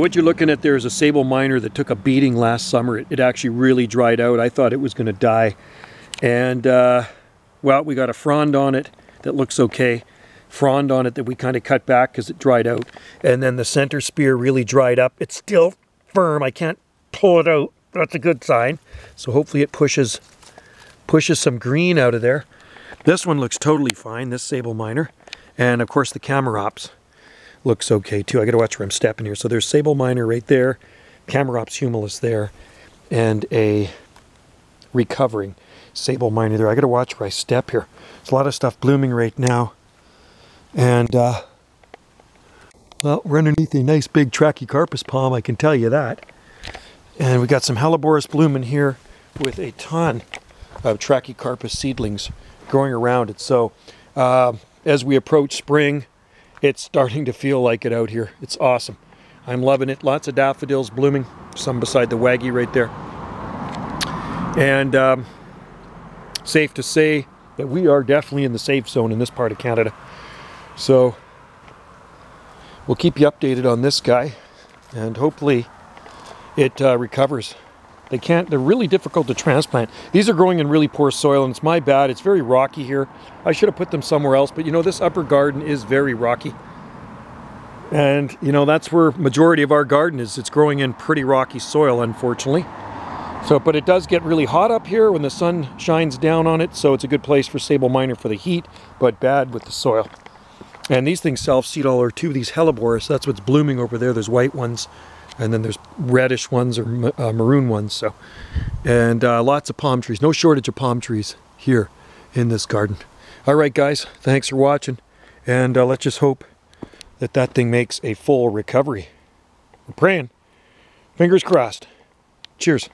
What you're looking at there is a Sabal minor that took a beating last summer. It, it actually really dried out. I thought it was going to die. And, uh, well, we got a frond on it that looks okay. Frond on it that we kind of cut back because it dried out. And then the center spear really dried up. It's still firm. I can't pull it out. That's a good sign. So hopefully it pushes, pushes some green out of there. This one looks totally fine, this Sabal minor. And of course the Chamaerops looks okay too. I gotta watch where I'm stepping here. So there's Sabal minor right there, Chamaerops humilis there, and a recovering Sabal minor there. I gotta watch where I step here. There's a lot of stuff blooming right now. And, uh, well, we're underneath a nice big Trachycarpus palm, I can tell you that. And we got some Helleborus blooming here with a ton of Trachycarpus seedlings growing around it. So uh, as we approach spring, it's starting to feel like it out here. It's awesome. I'm loving it. Lots of daffodils blooming. Some beside the Waggy right there. And um, safe to say that we are definitely in the safe zone in this part of Canada. So we'll keep you updated on this guy and hopefully it uh, recovers. They can't, they're really difficult to transplant. These are growing in really poor soil and it's my bad. It's very rocky here. I should have put them somewhere else, but you know, this upper garden is very rocky. And you know, that's where majority of our garden is. It's growing in pretty rocky soil, unfortunately. So, but it does get really hot up here when the sun shines down on it. So it's a good place for Sabal minor for the heat, but bad with the soil. And these things self-seed all or two of These hellebores. that's what's blooming over there. There's white ones and then there's reddish ones or uh, maroon ones. So, and uh, lots of palm trees. No shortage of palm trees here in this garden. All right, guys, thanks for watching, and uh, let's just hope that that thing makes a full recovery. We're praying. Fingers crossed. Cheers.